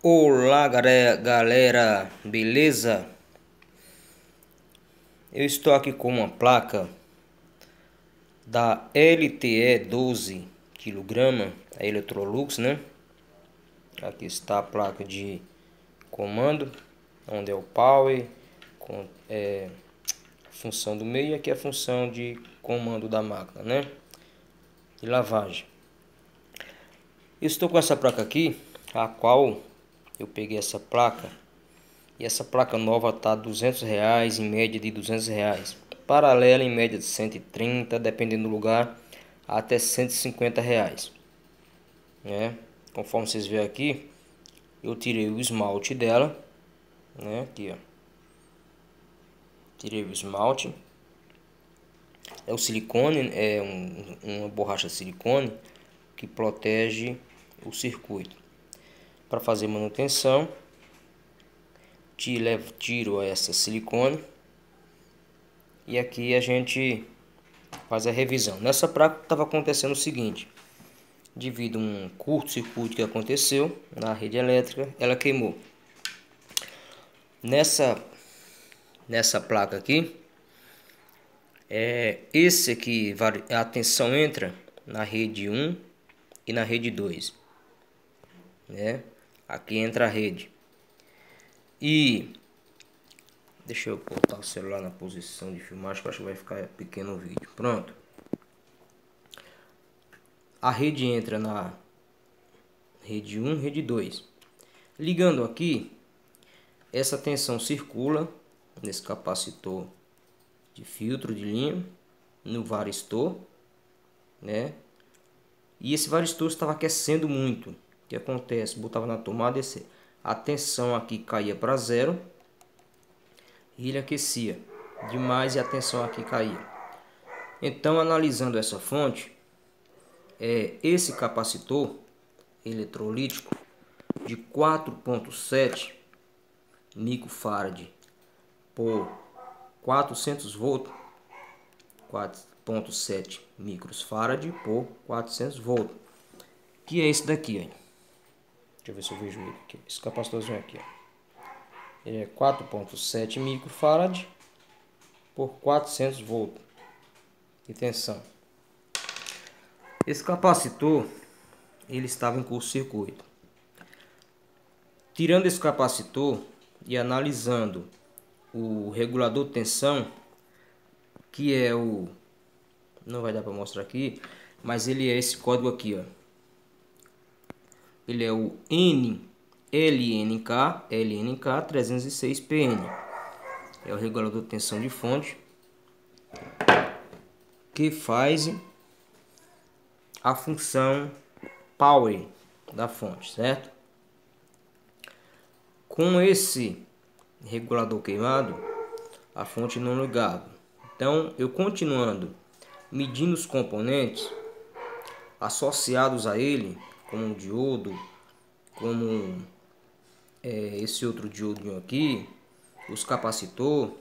Olá galera, beleza? Eu estou aqui com uma placa da LTE 12 kg, a Electrolux, né? Aqui está a placa de comando, onde é o power, com é, função do meio e aqui é a função de comando da máquina, né? De lavagem. estou com essa placa aqui, a qual eu peguei essa placa e essa placa nova tá 200 reais em média de 200 reais. Paralela em média de 130 dependendo do lugar até 150 reais né? Conforme vocês veem aqui eu tirei o esmalte dela né? Aqui ó. Tirei o esmalte. É o silicone é um, uma borracha silicone que protege o circuito para fazer manutenção tiro essa silicone e aqui a gente faz a revisão. Nessa placa estava acontecendo o seguinte devido a um curto-circuito que aconteceu na rede elétrica ela queimou. Nessa nessa placa aqui é esse aqui a tensão entra na rede 1 e na rede 2 né Aqui entra a rede. E deixa eu botar o celular na posição de filmagem acho que vai ficar pequeno o vídeo. Pronto. A rede entra na rede 1, rede 2. Ligando aqui, essa tensão circula nesse capacitor de filtro de linha no varistor, né? E esse varistor estava aquecendo muito que acontece? Botava na tomada esse, a tensão aqui caía para zero e ele aquecia demais e a tensão aqui caía. Então, analisando essa fonte, é esse capacitor eletrolítico de 4.7 microfarad por 400 volts, 4.7 microfarad por 400 volts, que é esse daqui, aí. Deixa eu ver se eu vejo ele aqui. Esse capacitorzinho aqui, ó. Ele é 4.7 microfarad por 400 volts de tensão. Esse capacitor, ele estava em curto-circuito. Tirando esse capacitor e analisando o regulador de tensão, que é o... Não vai dar para mostrar aqui, mas ele é esse código aqui, ó ele é o N LNK LNK 306PN. É o regulador de tensão de fonte que faz a função power da fonte, certo? Com esse regulador queimado, a fonte não ligava. Então, eu continuando medindo os componentes associados a ele, como um diodo, como é, esse outro diodo aqui, os capacitor.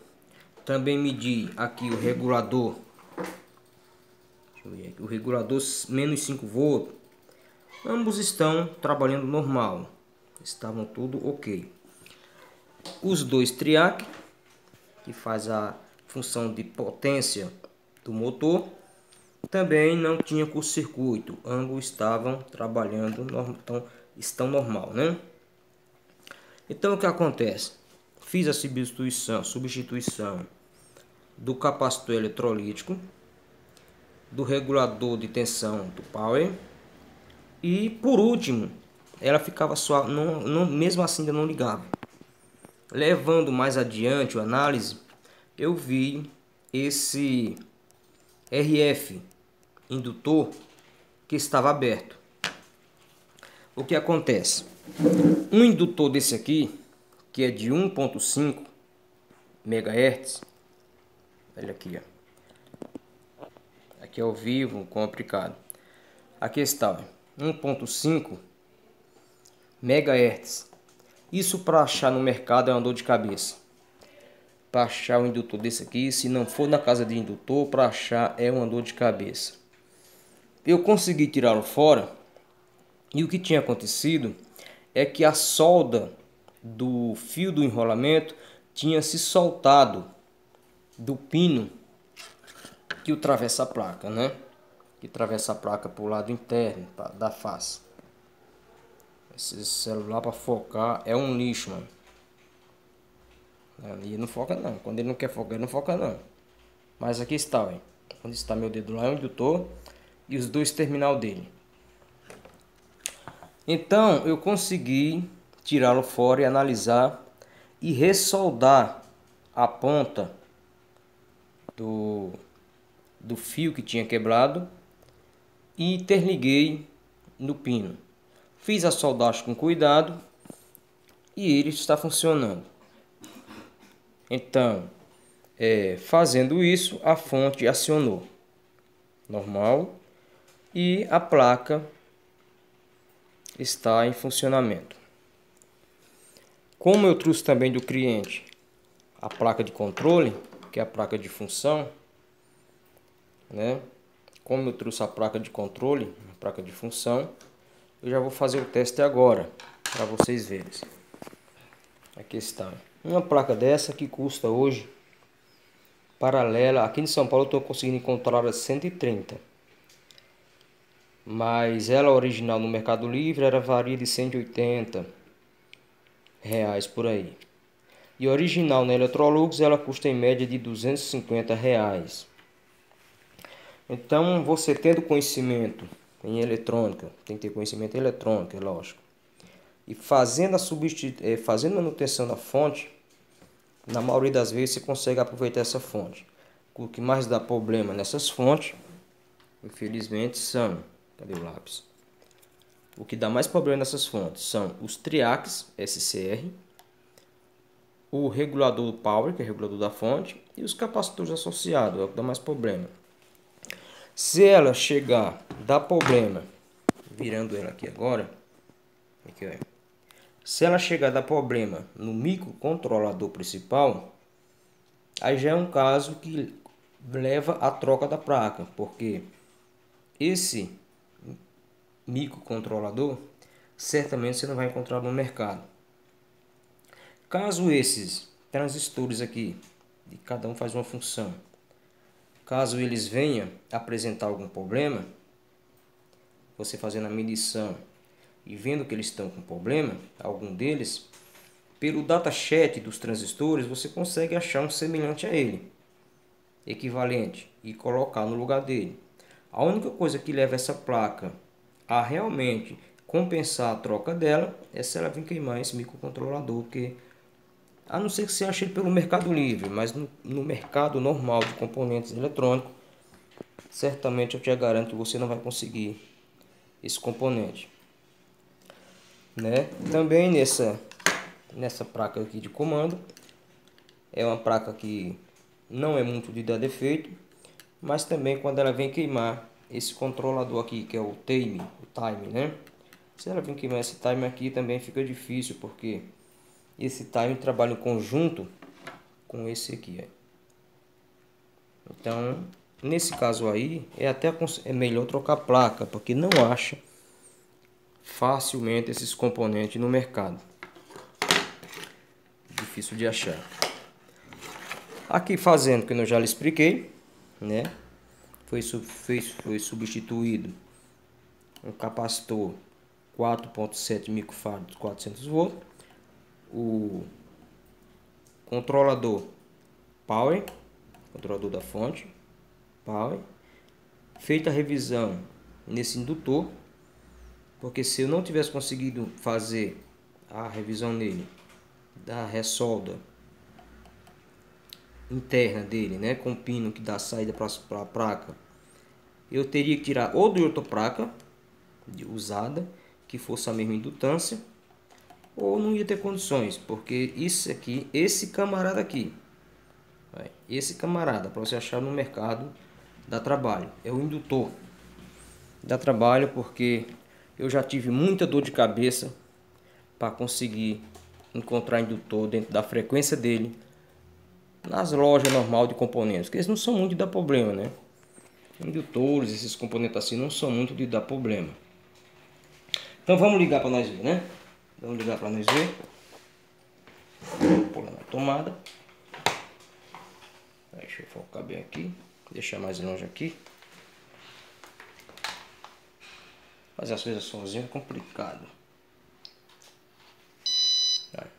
Também medi aqui o regulador, aqui, o regulador menos 5 volts. Ambos estão trabalhando normal, estavam tudo ok. Os dois triac, que faz a função de potência do motor, também não tinha curto-circuito, ambos estavam trabalhando, então, estão normal, né? Então o que acontece? Fiz a substituição, substituição do capacitor eletrolítico, do regulador de tensão do power e por último, ela ficava só, não, não, mesmo assim ainda não ligava. Levando mais adiante a análise, eu vi esse RF indutor que estava aberto. O que acontece? Um indutor desse aqui, que é de 1.5 MHz, olha aqui, ó. Aqui é ao vivo com aplicado. Aqui está, 1.5 MHz. Isso para achar no mercado é uma dor de cabeça. Para achar um indutor desse aqui, se não for na casa de indutor, para achar é uma dor de cabeça eu consegui tirá-lo fora e o que tinha acontecido é que a solda do fio do enrolamento tinha se soltado do pino que atravessa a placa, né? Que atravessa a placa para o lado interno da face. Esse celular para focar é um lixo, mano. Ali não foca não. Quando ele não quer focar, ele não foca não. Mas aqui está, ó. Onde está meu dedo lá é o indutor e os dois terminal dele. Então eu consegui tirá-lo fora e analisar e ressoldar a ponta do, do fio que tinha quebrado e interliguei no pino. Fiz a soldagem com cuidado e ele está funcionando. Então, é, fazendo isso, a fonte acionou normal e a placa está em funcionamento. Como eu trouxe também do cliente a placa de controle, que é a placa de função, né? Como eu trouxe a placa de controle, a placa de função, eu já vou fazer o teste agora para vocês verem. Aqui está. Uma placa dessa que custa hoje paralela, aqui em São Paulo estou conseguindo encontrar a 130 mas ela original no Mercado Livre era varia de 180 reais por aí. E original na Electrolux ela custa em média de 250 reais. Então você tendo conhecimento em eletrônica, tem que ter conhecimento em eletrônica, é lógico. E fazendo a é, fazendo manutenção da fonte, na maioria das vezes você consegue aproveitar essa fonte. O que mais dá problema nessas fontes, infelizmente, são Cadê o lápis? O que dá mais problema nessas fontes são os triacs SCR, o regulador do power, que é o regulador da fonte, e os capacitores associados, é o que dá mais problema. Se ela chegar, dar problema, virando ela aqui agora, aqui, ó, se ela chegar a dar problema no microcontrolador principal, aí já é um caso que leva à troca da placa, porque esse microcontrolador, certamente você não vai encontrar no mercado. Caso esses transistores aqui, de cada um faz uma função, caso eles venham apresentar algum problema, você fazendo a medição e vendo que eles estão com problema, algum deles, pelo datasheet dos transistores, você consegue achar um semelhante a ele, equivalente, e colocar no lugar dele. A única coisa que leva essa placa a realmente compensar a troca dela é se ela vir queimar esse microcontrolador, porque a não ser que você ache ele pelo Mercado Livre, mas no, no mercado normal de componentes eletrônicos, certamente eu te garanto que você não vai conseguir esse componente. Né? Também nessa, nessa placa aqui de comando, é uma placa que não é muito de dar defeito, mas também quando ela vem queimar, esse controlador aqui, que é o time, o time, né? Se ela vir queimar esse time aqui também fica difícil, porque esse time trabalha em conjunto com esse aqui, ó. Então, nesse caso aí, é até é melhor trocar a placa, porque não acha facilmente esses componentes no mercado. Difícil de achar. Aqui fazendo, que eu já lhe expliquei, né? foi, foi, foi substituído um capacitor 4.7 microfarad 400 volts, o controlador power, controlador da fonte power, feita a revisão nesse indutor, porque se eu não tivesse conseguido fazer a revisão nele da ressolda interna dele, né, com o pino que dá saída para a placa, eu teria que tirar ou de outra placa usada, que fosse a mesma indutância, ou não ia ter condições, porque isso aqui, esse camarada aqui, esse camarada, para você achar no mercado, dá trabalho, é o indutor. Dá trabalho porque eu já tive muita dor de cabeça para conseguir encontrar indutor dentro da frequência dele nas lojas normal de componentes, que eles não são muito de dar problema, né? Indutores, esses componentes assim não são muito de dar problema. Então vamos ligar para nós ver, né? Vamos ligar para nós ver. Vou pôr na tomada. Deixa eu focar bem aqui. Deixar mais longe aqui. Fazer as coisas sozinho é complicado.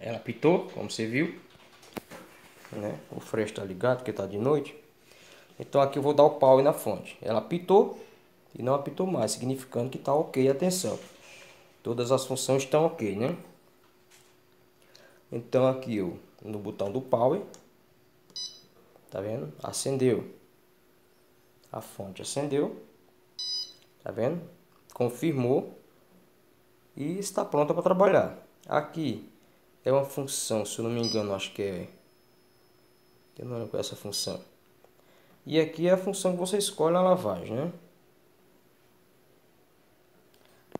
Ela pitou, como você viu. Né? O freio está ligado porque está de noite. Então aqui eu vou dar o pau na fonte. Ela pitou e não apitou mais, significando que está ok. Atenção. Todas as funções estão ok, né? Então aqui eu no botão do power, tá vendo? Acendeu. A fonte acendeu. Tá vendo? Confirmou e está pronta para trabalhar. Aqui é uma função, se eu não me engano, acho que é eu não lembro é essa função. E aqui é a função que você escolhe a lavagem, né?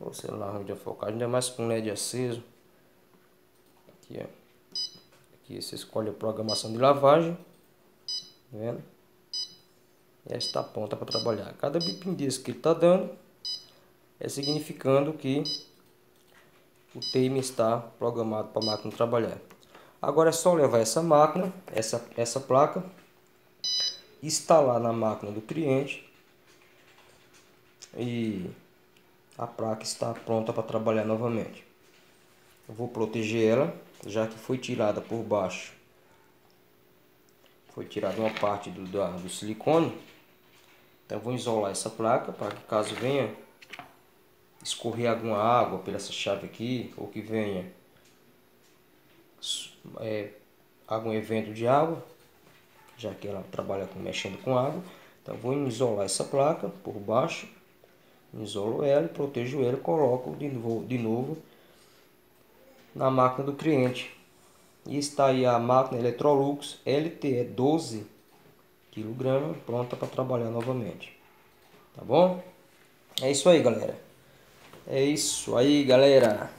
O celular ruim de focagem, ainda mais com LED aceso. Aqui, ó. Aqui você escolhe a programação de lavagem. Tá vendo? E está pronta para trabalhar. Cada bipim desse que ele está dando é significando que o time está programado para a máquina trabalhar. Agora é só levar essa máquina, essa, essa placa, instalar na máquina do cliente e a placa está pronta para trabalhar novamente. Eu vou proteger ela, já que foi tirada por baixo. Foi tirada uma parte do, do, do silicone. Então vou isolar essa placa para que caso venha escorrer alguma água pela essa chave aqui, ou que venha é, algum evento de água, já que ela trabalha com, mexendo com água. Então vou isolar essa placa por baixo, isolo ela, protejo ela coloco de novo, de novo na máquina do cliente. E está aí a máquina Electrolux LTE 12 kg pronta para trabalhar novamente. Tá bom? É isso aí, galera. É isso aí, galera.